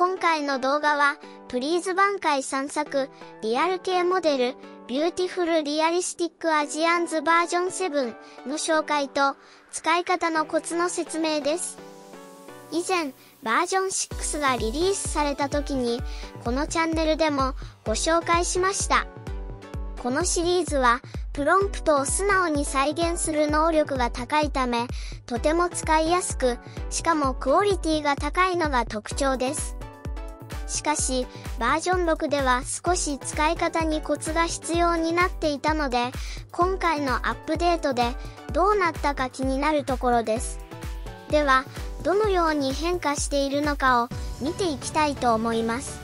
今回の動画は、プリーズ挽回3作、リアル系モデル、 Beautiful Realistic Asians バージョン7の紹介と、使い方のコツの説明です。以前、バージョン6がリリースされた時に、このチャンネルでもご紹介しました。このシリーズは、プロンプトを素直に再現する能力が高いため、とても使いやすく、しかもクオリティが高いのが特徴です。しかし、バージョン6では少し使い方にコツが必要になっていたので、今回のアップデートでどうなったか気になるところです。では、どのように変化しているのかを見ていきたいと思います。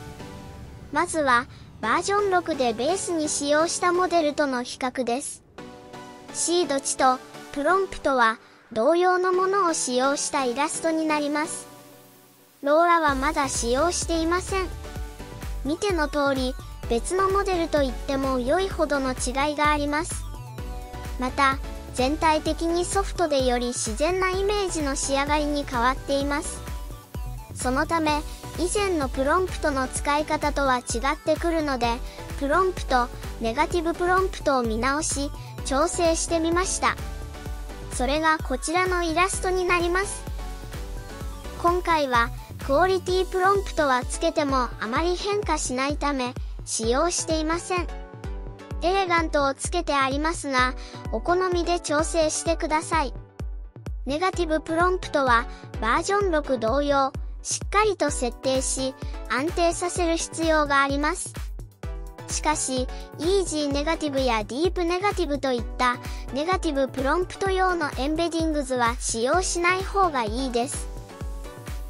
まずは、バージョン6でベースに使用したモデルとの比較です。シード値とプロンプトは同様のものを使用したイラストになります。ローラはまだ使用していません。見ての通り、別のモデルと言っても良いほどの違いがあります。また、全体的にソフトでより自然なイメージの仕上がりに変わっています。そのため、以前のプロンプトの使い方とは違ってくるので、プロンプト、ネガティブプロンプトを見直し、調整してみました。それがこちらのイラストになります。今回はクオリティプロンプトはつけてもあまり変化しないため使用していません。エレガントをつけてありますが、お好みで調整してください。ネガティブプロンプトはバージョン6同様、しっかりと設定し、安定させる必要があります。しかし、イージーネガティブやディープネガティブといったネガティブプロンプト用のエンベディングズは使用しない方がいいです。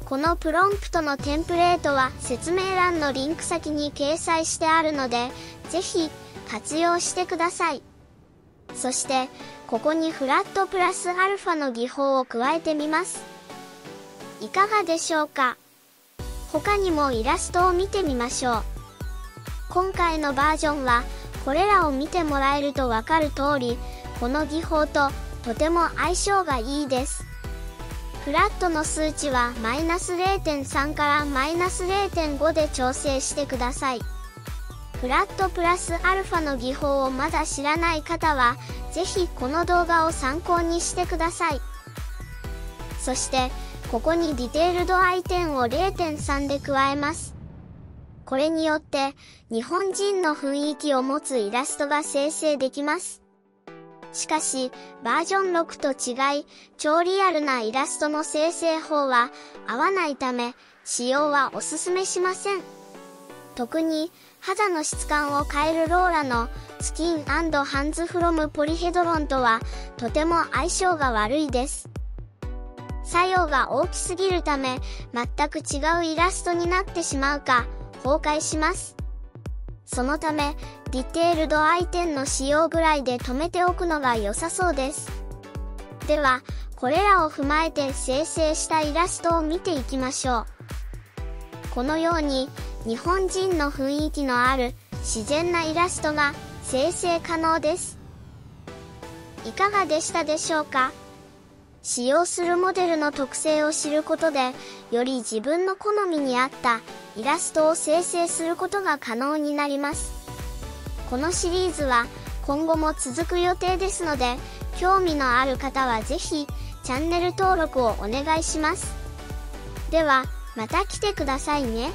このプロンプトのテンプレートは説明欄のリンク先に掲載してあるので、ぜひ活用してください。そして、ここにフラットプラスアルファの技法を加えてみます。いかがでしょうか？他にもイラストを見てみましょう。今回のバージョンは、これらを見てもらえるとわかる通り、この技法ととても相性がいいです。フラットの数値はマイナス0.3からマイナス0.5で調整してください。フラットプラスアルファの技法をまだ知らない方は、ぜひこの動画を参考にしてください。そして、ここにディテールドアイテンを0.3で加えます。これによって、日本人の雰囲気を持つイラストが生成できます。しかし、バージョン6と違い、超リアルなイラストの生成法は合わないため、使用はおすすめしません。特に、肌の質感を変えるローラのスキンハンズフロムポリヘドロンとはとても相性が悪いです。作用が大きすぎるため、全く違うイラストになってしまうか、崩壊します。そのため、ディテールドアイテンの使用ぐらいで止めておくのが良さそうです。では、これらを踏まえて生成したイラストを見ていきましょう。このように、日本人の雰囲気のある自然なイラストが生成可能です。いかがでしたでしょうか？使用するモデルの特性を知ることで、より自分の好みに合ったイラストを生成することが可能になります。このシリーズは今後も続く予定ですので、興味のある方はぜひチャンネル登録をお願いします。では、また来てくださいね。